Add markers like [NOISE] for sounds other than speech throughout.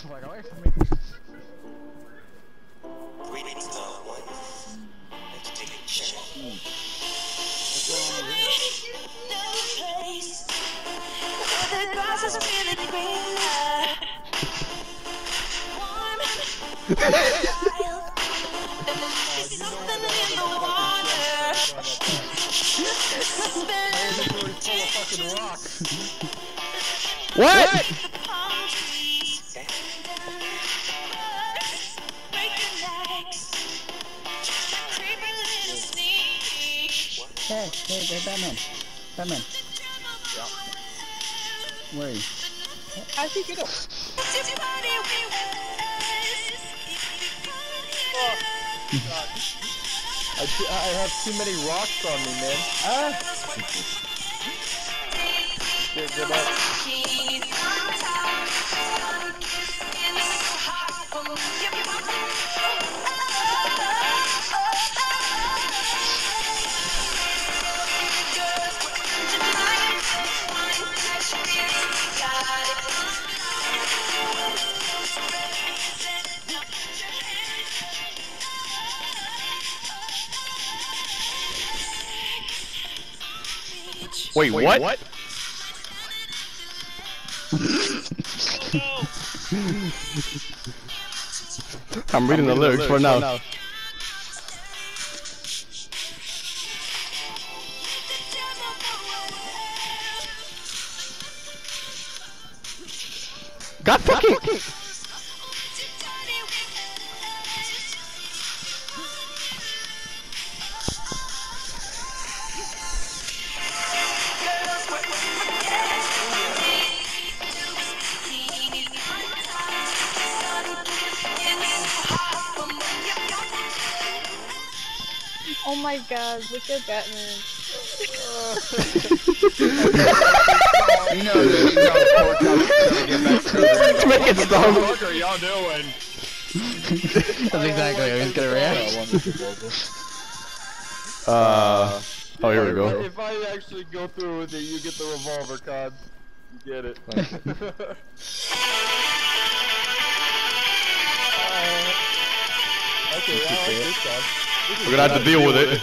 Fuck away from me. Greetings, loved one. Let's take a check. The grass Hey, hey, hey, Batman. Batman, where are you? How'd he get up? What's your body I, t- I have too many rocks on me, man. Ah! Good, good Wait, what? what? [LAUGHS] I'm reading the lyrics for now. God fucking. Oh my god, look at Batman. [LAUGHS] You know that you know Porkchop's gonna get back to the Make it stop. What are y'all doing? That's exactly how he's gonna react. Uh. Oh, here we go. If I actually go through with it, you get the revolver card. You get it. okay, [LAUGHS] I like this song. This is We're gonna have to deal with it.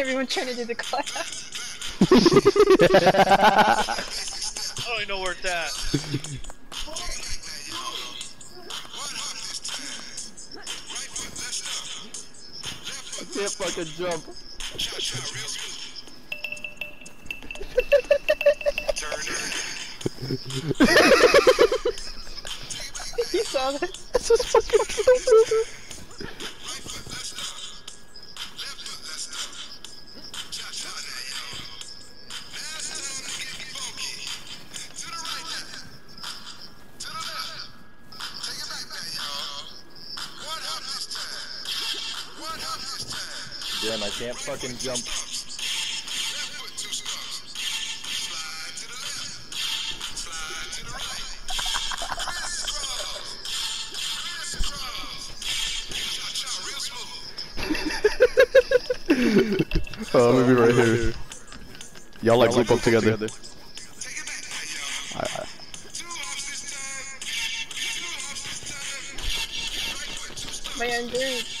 Everyone trying to do the clap. [LAUGHS] I don't even know where it's at. I can't fucking jump. [LAUGHS] [LAUGHS] you saw that? This is fucking stupid. Damn, I can't fucking jump. Oh, let me be right here. Y'all like group up together. I, I, My endurance.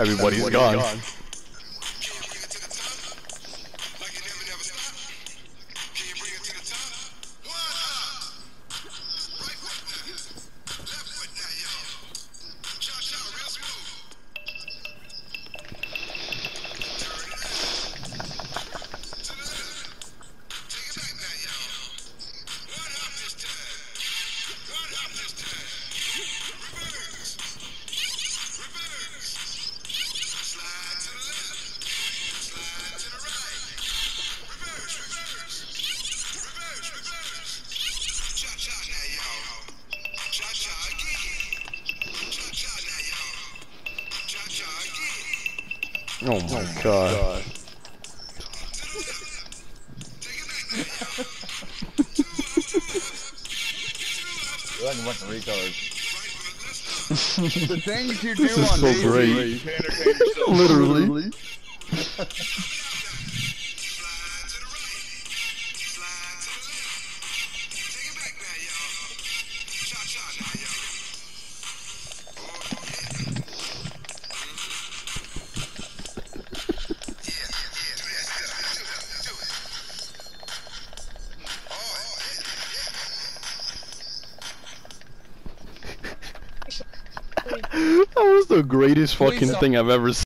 Everybody's gone. Oh my god. You're like a bunch of retards. the things you do This is on so DayZ great. to entertain yourself. Literally. The greatest fucking thing I've ever seen.